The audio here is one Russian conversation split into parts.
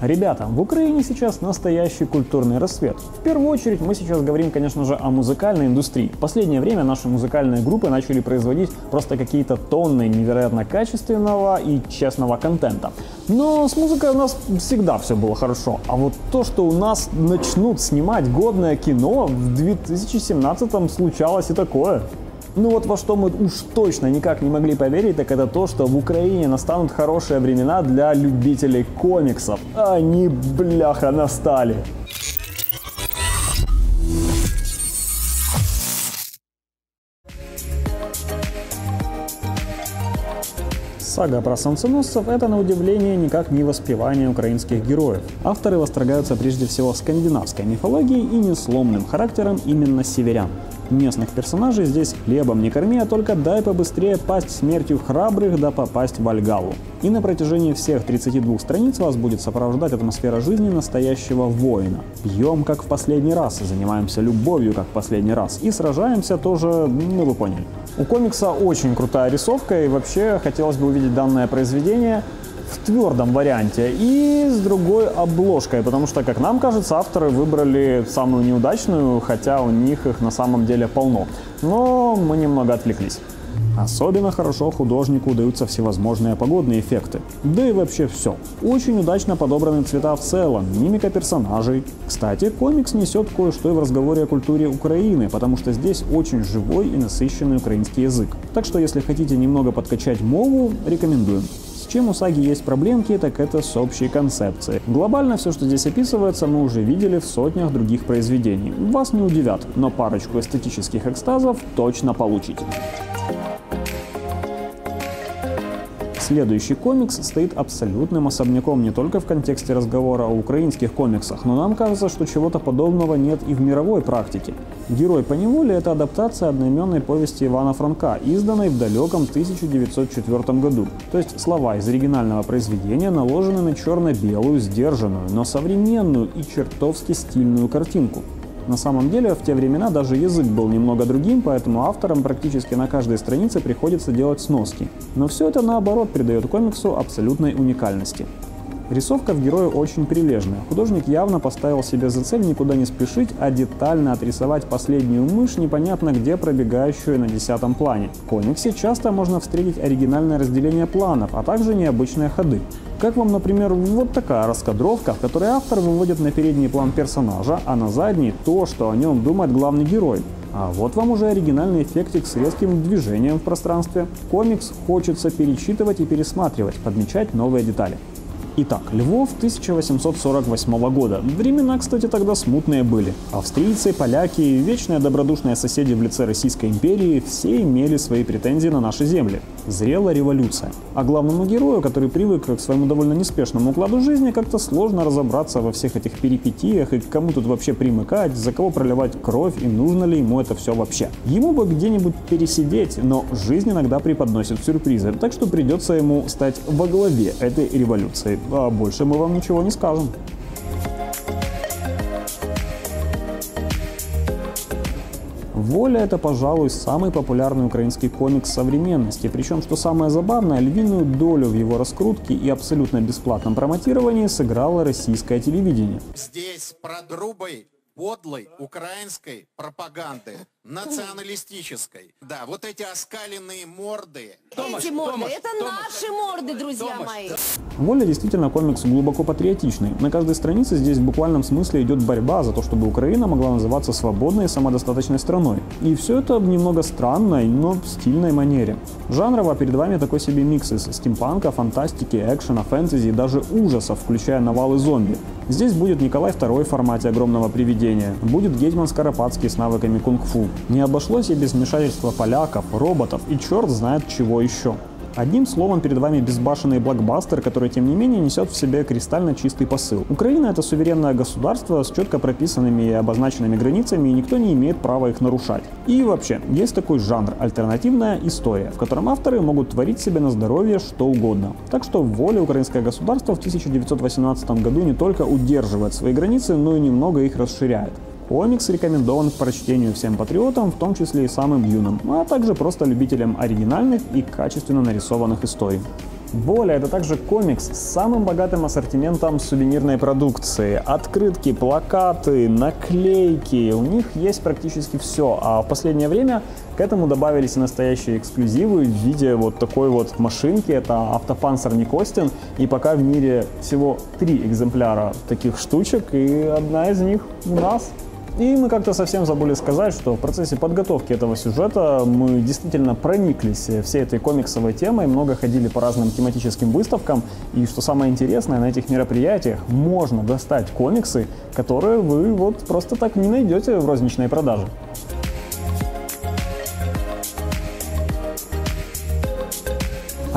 Ребята, в Украине сейчас настоящий культурный рассвет. В первую очередь мы сейчас говорим, конечно же, о музыкальной индустрии. В последнее время наши музыкальные группы начали производить просто какие-то тонны невероятно качественного и честного контента. Но с музыкой у нас всегда все было хорошо. А вот то, что у нас начнут снимать годное кино, в 2017 случалось и такое. Ну вот во что мы уж точно никак не могли поверить, так это то, что в Украине настанут хорошие времена для любителей комиксов. Они, бляха, настали. Сага про солнценосцев – это, на удивление, никак не воспевание украинских героев. Авторы восторгаются прежде всего скандинавской мифологией и несломным характером именно северян. Местных персонажей здесь хлебом не корми, а только дай побыстрее пасть смертью храбрых да попасть в Альгалу. И на протяжении всех 32 страниц вас будет сопровождать атмосфера жизни настоящего воина. Пьем как в последний раз, занимаемся любовью как в последний раз и сражаемся тоже, ну вы поняли. У комикса очень крутая рисовка и вообще хотелось бы увидеть данное произведение в твердом варианте и с другой обложкой, потому что, как нам кажется, авторы выбрали самую неудачную, хотя у них их на самом деле полно. Но мы немного отвлеклись. Особенно хорошо художнику удаются всевозможные погодные эффекты. Да и вообще все. Очень удачно подобраны цвета в целом, мимика персонажей. Кстати, комикс несет кое-что и в разговоре о культуре Украины, потому что здесь очень живой и насыщенный украинский язык. Так что если хотите немного подкачать мову, рекомендуем чем у саги есть проблемки, так это с общей концепцией. Глобально все, что здесь описывается, мы уже видели в сотнях других произведений. Вас не удивят, но парочку эстетических экстазов точно получите. Следующий комикс стоит абсолютным особняком не только в контексте разговора о украинских комиксах, но нам кажется, что чего-то подобного нет и в мировой практике. «Герой по неволе» — это адаптация одноименной повести Ивана Франка, изданной в далеком 1904 году. То есть слова из оригинального произведения наложены на черно-белую, сдержанную, но современную и чертовски стильную картинку. На самом деле, в те времена даже язык был немного другим, поэтому авторам практически на каждой странице приходится делать сноски. Но все это наоборот придает комиксу абсолютной уникальности. Рисовка в героя очень прилежная. Художник явно поставил себе за цель никуда не спешить, а детально отрисовать последнюю мышь, непонятно где пробегающую на десятом плане. В комиксе часто можно встретить оригинальное разделение планов, а также необычные ходы. Как вам, например, вот такая раскадровка, в которой автор выводит на передний план персонажа, а на задний то, что о нем думает главный герой. А вот вам уже оригинальный эффектик с резким движением в пространстве. Комикс хочется перечитывать и пересматривать, подмечать новые детали. Итак, Львов 1848 года. Времена, кстати, тогда смутные были. Австрийцы, поляки вечные добродушные соседи в лице Российской империи все имели свои претензии на наши земли. Зрела революция. А главному герою, который привык к своему довольно неспешному укладу жизни, как-то сложно разобраться во всех этих перипетиях и кому тут вообще примыкать, за кого проливать кровь и нужно ли ему это все вообще. Ему бы где-нибудь пересидеть, но жизнь иногда преподносит сюрпризы, так что придется ему стать во главе этой революции а больше мы вам ничего не скажем. «Воля» — это, пожалуй, самый популярный украинский комикс современности. Причем, что самое забавное, львиную долю в его раскрутке и абсолютно бесплатном промотировании сыграло российское телевидение. Здесь про друбой подлой украинской пропаганды, националистической. Да, вот эти оскаленные морды. Томаш, эти морды, Томаш, это Томаш, наши морды, друзья Томаш. мои. Воля действительно комикс глубоко патриотичный. На каждой странице здесь в буквальном смысле идет борьба за то, чтобы Украина могла называться свободной и самодостаточной страной. И все это в немного странной, но стильной манере. Жанрово перед вами такой себе микс из стимпанка, фантастики, экшена, фэнтези и даже ужасов, включая навалы зомби. Здесь будет Николай II в формате огромного привидения, будет Гетьман Скоропадский с навыками кунг-фу. Не обошлось и без вмешательства поляков, роботов и черт знает чего еще. Одним словом, перед вами безбашенный блокбастер, который, тем не менее, несет в себе кристально чистый посыл. Украина — это суверенное государство с четко прописанными и обозначенными границами, и никто не имеет права их нарушать. И вообще, есть такой жанр — альтернативная история, в котором авторы могут творить себе на здоровье что угодно. Так что воля украинское государство в 1918 году не только удерживает свои границы, но и немного их расширяет. Комикс рекомендован к прочтению всем патриотам, в том числе и самым юным, а также просто любителям оригинальных и качественно нарисованных историй. Воля — это также комикс с самым богатым ассортиментом сувенирной продукции. Открытки, плакаты, наклейки. У них есть практически все. А в последнее время к этому добавились и настоящие эксклюзивы в виде вот такой вот машинки. Это автопансер Никостин. И пока в мире всего три экземпляра таких штучек, и одна из них у нас. И мы как-то совсем забыли сказать, что в процессе подготовки этого сюжета мы действительно прониклись всей этой комиксовой темой, много ходили по разным тематическим выставкам, и что самое интересное, на этих мероприятиях можно достать комиксы, которые вы вот просто так не найдете в розничной продаже.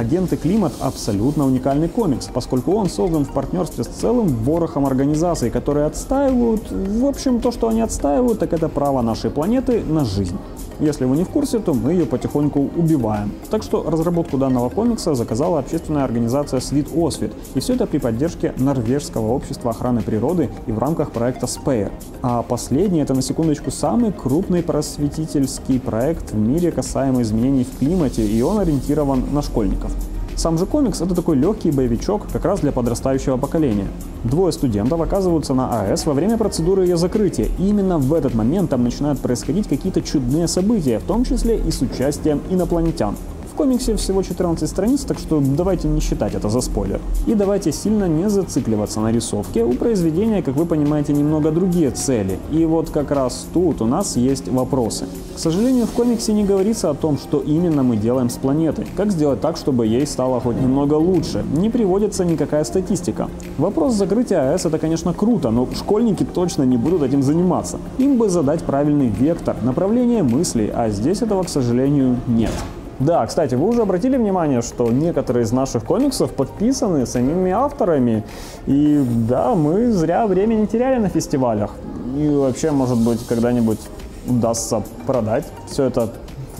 «Агенты Климат» — абсолютно уникальный комикс, поскольку он создан в партнерстве с целым ворохом организаций, которые отстаивают, в общем, то, что они отстаивают, так это право нашей планеты на жизнь. Если вы не в курсе, то мы ее потихоньку убиваем. Так что разработку данного комикса заказала общественная организация Свит Освит. И все это при поддержке Норвежского общества охраны природы и в рамках проекта Spare. А последний это на секундочку самый крупный просветительский проект в мире касаемо изменений в климате, и он ориентирован на школьников. Сам же комикс — это такой легкий боевичок как раз для подрастающего поколения. Двое студентов оказываются на АЭС во время процедуры ее закрытия, и именно в этот момент там начинают происходить какие-то чудные события, в том числе и с участием инопланетян комиксе всего 14 страниц, так что давайте не считать это за спойлер. И давайте сильно не зацикливаться на рисовке. У произведения, как вы понимаете, немного другие цели. И вот как раз тут у нас есть вопросы. К сожалению, в комиксе не говорится о том, что именно мы делаем с планетой. Как сделать так, чтобы ей стало хоть немного лучше. Не приводится никакая статистика. Вопрос закрытия АЭС это, конечно, круто, но школьники точно не будут этим заниматься. Им бы задать правильный вектор, направление мыслей, а здесь этого, к сожалению, нет. Да, кстати, вы уже обратили внимание, что некоторые из наших комиксов подписаны самими авторами. И да, мы зря время не теряли на фестивалях. И вообще, может быть, когда-нибудь удастся продать все это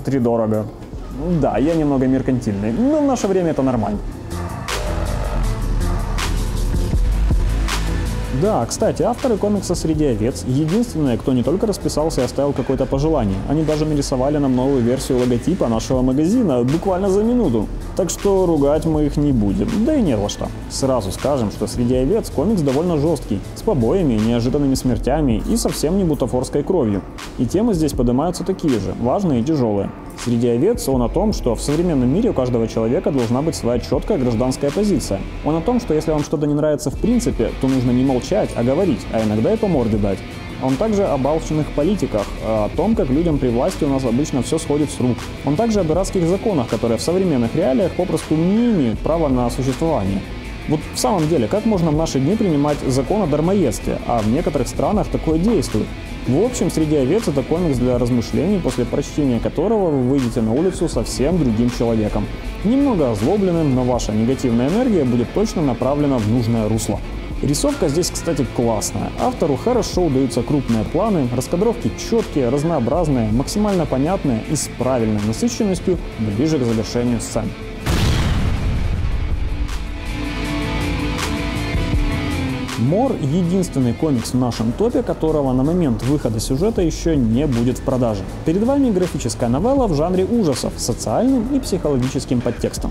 три дорого. Да, я немного меркантильный, но в наше время это нормально. Да, кстати, авторы комикса «Среди овец» — единственные, кто не только расписался и оставил какое-то пожелание. Они даже нарисовали нам новую версию логотипа нашего магазина буквально за минуту. Так что ругать мы их не будем. Да и нет во что. Сразу скажем, что «Среди овец» комикс довольно жесткий, с побоями, неожиданными смертями и совсем не бутафорской кровью. И темы здесь поднимаются такие же, важные и тяжелые. Среди овец он о том, что в современном мире у каждого человека должна быть своя четкая гражданская позиция. Он о том, что если вам что-то не нравится в принципе, то нужно не молчать, а говорить, а иногда и по морде дать. Он также об алчных политиках, о том, как людям при власти у нас обычно все сходит с рук. Он также о дурацких законах, которые в современных реалиях попросту не имеют права на существование. Вот в самом деле, как можно в наши дни принимать закон о дармоедстве, а в некоторых странах такое действует? В общем, среди овец это комикс для размышлений, после прочтения которого вы выйдете на улицу совсем другим человеком. Немного озлобленным, но ваша негативная энергия будет точно направлена в нужное русло. Рисовка здесь, кстати, классная. Автору хорошо удаются крупные планы, раскадровки четкие, разнообразные, максимально понятные и с правильной насыщенностью ближе к завершению сцен. Мор — единственный комикс в нашем топе, которого на момент выхода сюжета еще не будет в продаже. Перед вами графическая новелла в жанре ужасов с социальным и психологическим подтекстом.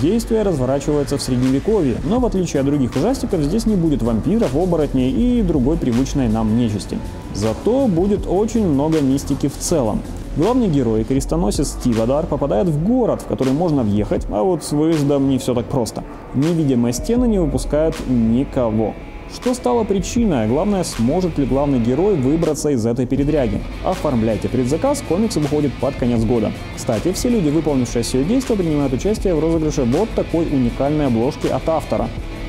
Действие разворачивается в средневековье, но в отличие от других ужастиков здесь не будет вампиров, оборотней и другой привычной нам нечисти. Зато будет очень много мистики в целом. Главный герой, крестоносец Стивадар, попадает в город, в который можно въехать, а вот с выездом не все так просто. Невидимые стены не выпускают никого. Что стало причиной, а главное, сможет ли главный герой выбраться из этой передряги. Оформляйте предзаказ, комикс выходит под конец года. Кстати, все люди, выполнившие все действия, принимают участие в розыгрыше вот такой уникальной обложки от автора.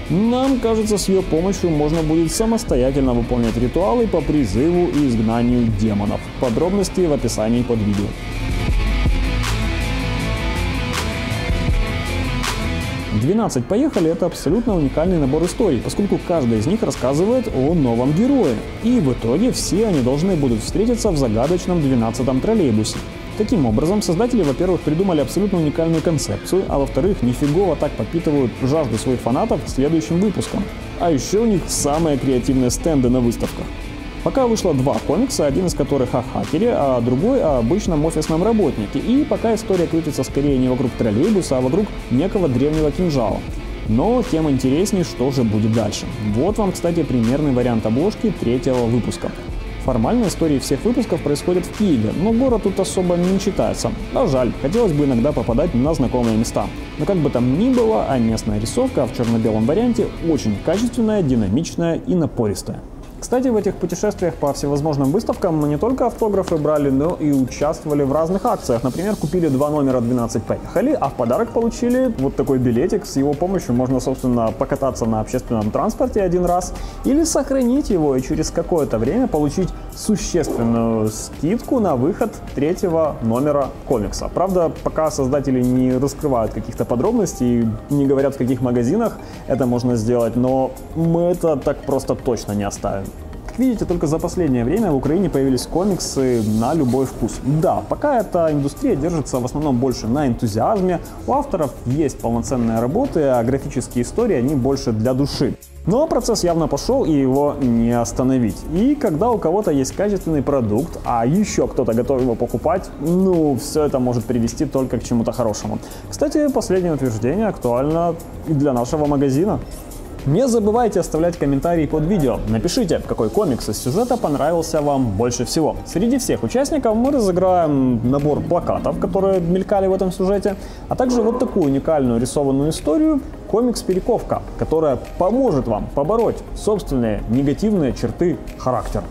Нам кажется, с ее помощью можно будет самостоятельно выполнять ритуалы по призыву и изгнанию демонов. Подробности в описании под видео. 12 «Поехали» — это абсолютно уникальный набор историй, поскольку каждая из них рассказывает о новом герое. И в итоге все они должны будут встретиться в загадочном 12-м троллейбусе. Таким образом, создатели, во-первых, придумали абсолютно уникальную концепцию, а во-вторых, нифигово так подпитывают жажду своих фанатов следующим выпускам. А еще у них самые креативные стенды на выставках. Пока вышло два комикса, один из которых о хакере, а другой о обычном офисном работнике. И пока история крутится скорее не вокруг троллейбуса, а вокруг некого древнего кинжала. Но тем интереснее, что же будет дальше. Вот вам, кстати, примерный вариант обложки третьего выпуска. Формально истории всех выпусков происходят в Киеве, но город тут особо не читается. А жаль, хотелось бы иногда попадать на знакомые места. Но как бы там ни было, а местная рисовка в черно-белом варианте очень качественная, динамичная и напористая. Кстати, в этих путешествиях по всевозможным выставкам мы не только автографы брали, но и участвовали в разных акциях. Например, купили два номера 12 поехали, а в подарок получили вот такой билетик. С его помощью можно, собственно, покататься на общественном транспорте один раз или сохранить его и через какое-то время получить существенную скидку на выход третьего номера комикса. Правда, пока создатели не раскрывают каких-то подробностей, не говорят в каких магазинах это можно сделать, но мы это так просто точно не оставим. Видите, только за последнее время в Украине появились комиксы на любой вкус. Да, пока эта индустрия держится в основном больше на энтузиазме, у авторов есть полноценные работы, а графические истории, они больше для души. Но процесс явно пошел, и его не остановить. И когда у кого-то есть качественный продукт, а еще кто-то готов его покупать, ну, все это может привести только к чему-то хорошему. Кстати, последнее утверждение актуально и для нашего магазина. Не забывайте оставлять комментарии под видео. Напишите, какой комикс из сюжета понравился вам больше всего. Среди всех участников мы разыграем набор плакатов, которые мелькали в этом сюжете, а также вот такую уникальную рисованную историю комикс «Перековка», которая поможет вам побороть собственные негативные черты характера.